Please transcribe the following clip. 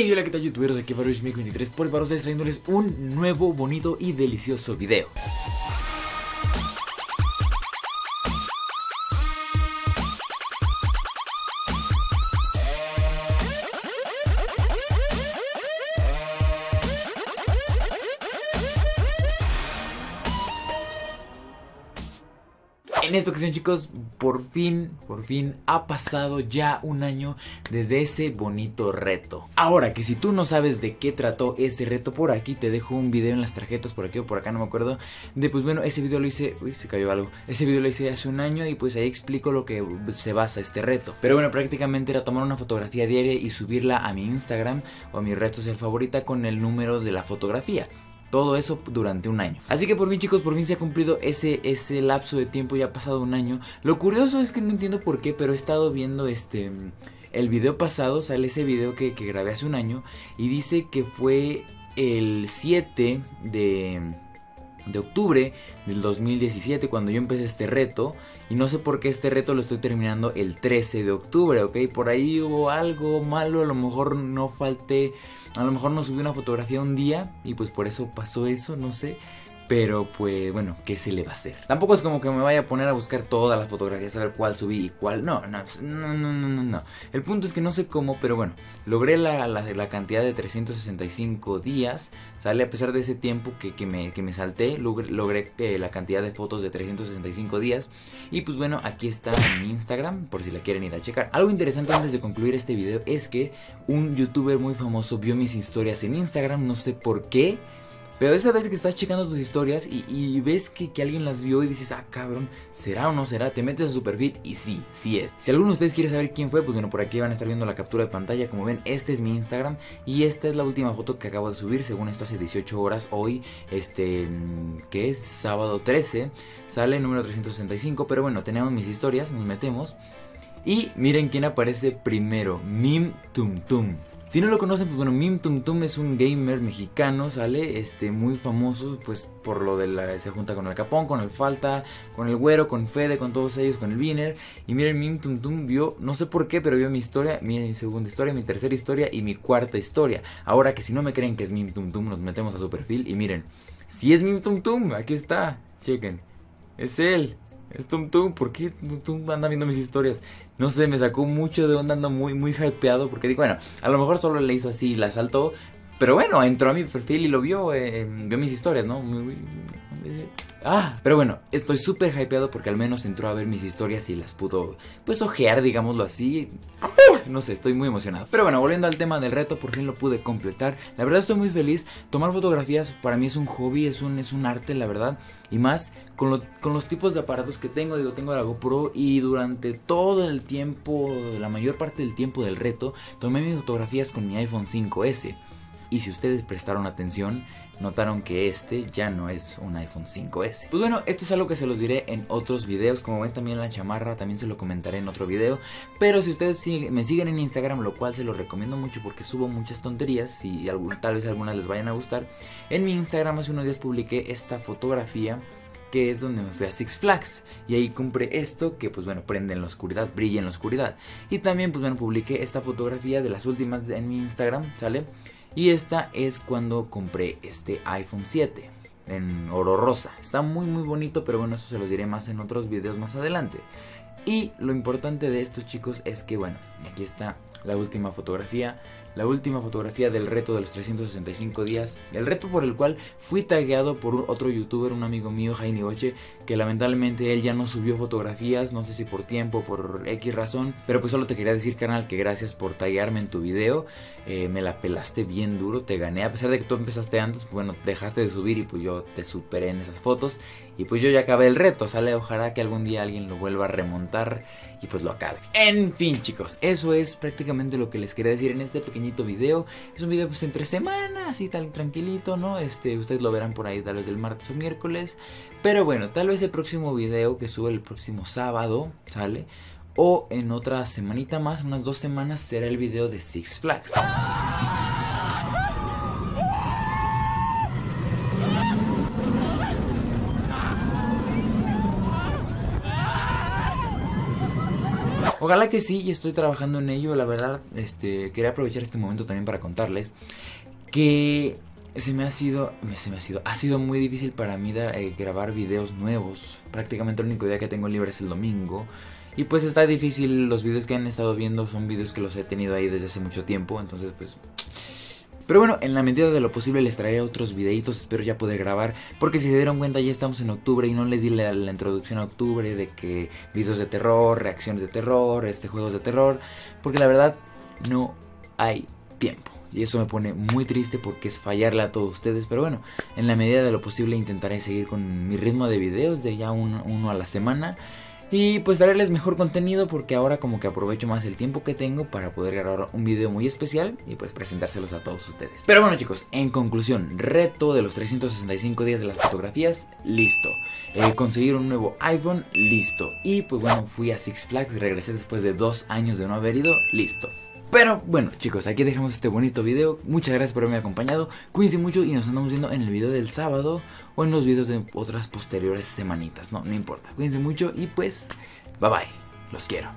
Hey, hola, ¿qué tal youtuberos? Aquí Baruch23 por para ustedes trayéndoles un nuevo, bonito y delicioso video. En esta ocasión chicos, por fin, por fin ha pasado ya un año desde ese bonito reto. Ahora que si tú no sabes de qué trató ese reto por aquí te dejo un video en las tarjetas por aquí o por acá no me acuerdo De pues bueno, ese video lo hice, uy se cayó algo Ese video lo hice hace un año y pues ahí explico lo que se basa este reto. Pero bueno, prácticamente era tomar una fotografía diaria y subirla a mi Instagram o a mi red social favorita con el número de la fotografía todo eso durante un año. Así que por fin chicos, por fin se ha cumplido ese, ese lapso de tiempo, ya ha pasado un año. Lo curioso es que no entiendo por qué, pero he estado viendo este... El video pasado, sale ese video que, que grabé hace un año y dice que fue el 7 de de octubre del 2017 cuando yo empecé este reto y no sé por qué este reto lo estoy terminando el 13 de octubre, ¿ok? Por ahí hubo algo malo, a lo mejor no falté, a lo mejor no subí una fotografía un día y pues por eso pasó eso, no sé. Pero pues bueno, ¿qué se le va a hacer? Tampoco es como que me vaya a poner a buscar todas las fotografías, a ver cuál subí y cuál no. No, no, no, no, no. El punto es que no sé cómo, pero bueno, logré la, la, cantidad de 365 días. Sale a pesar de ese tiempo que, que, me, que me salté, logré, logré eh, la cantidad de fotos de 365 días. Y pues bueno, aquí está mi Instagram, por si la quieren ir a checar. Algo interesante antes de concluir este video es que un youtuber muy famoso vio mis historias en Instagram, no sé por qué. Pero esa vez que estás checando tus historias y, ves que, alguien las vio y dices, ah, cabrón, ¿será o no será? Te metes a su perfil y sí, sí es. Si alguno de ustedes quiere saber quién fue, pues bueno, por aquí van a estar viendo la captura de pantalla. Como ven, este es mi Instagram y esta es la última foto que acabo de subir. Según esto, hace 18 horas. Hoy, este, que es sábado 13, sale el número 365. Pero bueno, tenemos mis historias, nos metemos. Y miren quién aparece primero, Mim Tum Tum. Si no lo conocen, pues bueno, Mim Tum Tum es un gamer mexicano, ¿sale? Este, muy famoso, pues por lo de la. Se junta con el Capón, con el Falta, con el Güero, con Fede, con todos ellos, con el Viner. Y miren, Mim Tum Tum vio, no sé por qué, pero vio mi historia, mi segunda historia, mi tercera historia y mi cuarta historia. Ahora que si no me creen que es Mim Tum Tum, nos metemos a su perfil y miren, si es Mim Tum Tum, aquí está, chequen, es él. Es Tum Tum, ¿por qué Tum Tum anda viendo mis historias? No sé, me sacó mucho de onda, ando muy, muy hypeado. Porque digo, bueno, a lo mejor solo le hizo así, la saltó. Pero bueno, entró a mi perfil y lo vio, eh, vio mis historias, ¿no? Muy, Ah, pero bueno, estoy súper hypeado porque al menos entró a ver mis historias y las pudo, pues, ojear, digámoslo así. No sé, estoy muy emocionado. Pero bueno, volviendo al tema del reto, por fin lo pude completar. La verdad estoy muy feliz. Tomar fotografías para mí es un hobby, es un, es un arte, la verdad. Y más con, con los tipos de aparatos que tengo. Digo, tengo la GoPro y durante todo el tiempo, la mayor parte del tiempo del reto, tomé mis fotografías con mi iPhone 5S. Y si ustedes prestaron atención, notaron que este ya no es un iPhone 5S. Pues bueno, esto es algo que se los diré en otros videos. Como ven también la chamarra, también se lo comentaré en otro video. Pero si ustedes me siguen en Instagram, lo cual se los recomiendo mucho porque subo muchas tonterías y tal vez algunas les vayan a gustar. En mi Instagram hace unos días publiqué esta fotografía que es donde me fui a Six Flags y ahí compré esto que pues bueno prende en la oscuridad, brilla en la oscuridad y también pues bueno publiqué esta fotografía de las últimas en mi Instagram, ¿sale? Y esta es cuando compré este iPhone 7 en oro rosa. Está muy muy bonito, pero bueno, eso se los diré más en otros videos más adelante. Y lo importante de estos chicos es que bueno, aquí está la última fotografía la última fotografía del reto de los 365 días, el reto por el cual fui tagueado por otro youtuber, un amigo mío, Jaime Boche, que lamentablemente él ya no subió fotografías, no sé si por tiempo, por X razón, pero pues solo te quería decir, canal, que gracias por taguearme en tu video, eh, me la pelaste bien duro, te gané, a pesar de que tú empezaste antes, pues bueno, dejaste de subir y pues yo te superé en esas fotos y pues yo ya acabé el reto, sale, ojalá que algún día alguien lo vuelva a remontar y pues lo acabe. En fin chicos, eso es prácticamente lo que les quería decir en este video. Es un video pues entre semanas, así tal tranquilito, ¿no? Este, ustedes lo verán por ahí tal vez el martes o miércoles. Pero bueno, tal vez el próximo video que sube el próximo sábado, ¿sale? O en otra semanita más, unas dos semanas, será el video de Six Flags. Ojalá que sí, y estoy trabajando en ello, la verdad, este, quería aprovechar este momento también para contarles que se me ha sido, se me ha sido, ha sido muy difícil para mí eh, grabar videos nuevos. Prácticamente el único día que tengo libre es el domingo. Y pues está difícil, los videos que han estado viendo son videos que los he tenido ahí desde hace mucho tiempo, entonces pues... Pero bueno, en la medida de lo posible les traeré otros videitos, espero ya poder grabar, porque si se dieron cuenta ya estamos en octubre y no les di la, introducción a octubre de que videos de terror, reacciones de terror, este juegos de terror, porque la verdad no hay tiempo. Y eso me pone muy triste porque es fallarle a todos ustedes. Pero bueno, en la medida de lo posible intentaré seguir con mi ritmo de videos de ya uno a la semana. Y pues darles mejor contenido porque ahora como que aprovecho más el tiempo que tengo para poder grabar un video muy especial y pues presentárselos a todos ustedes. Pero bueno chicos, en conclusión, reto de los 365 días de las fotografías, listo. Eh, conseguir un nuevo iPhone, listo. Y pues bueno, fui a Six Flags, regresé después de dos años de no haber ido, listo. Pero bueno chicos, aquí dejamos este bonito video. Muchas gracias por haberme acompañado. Cuídense mucho y nos andamos viendo en el video del sábado o en los videos de otras posteriores semanitas. No, no importa. Cuídense mucho y pues, bye bye. Los quiero.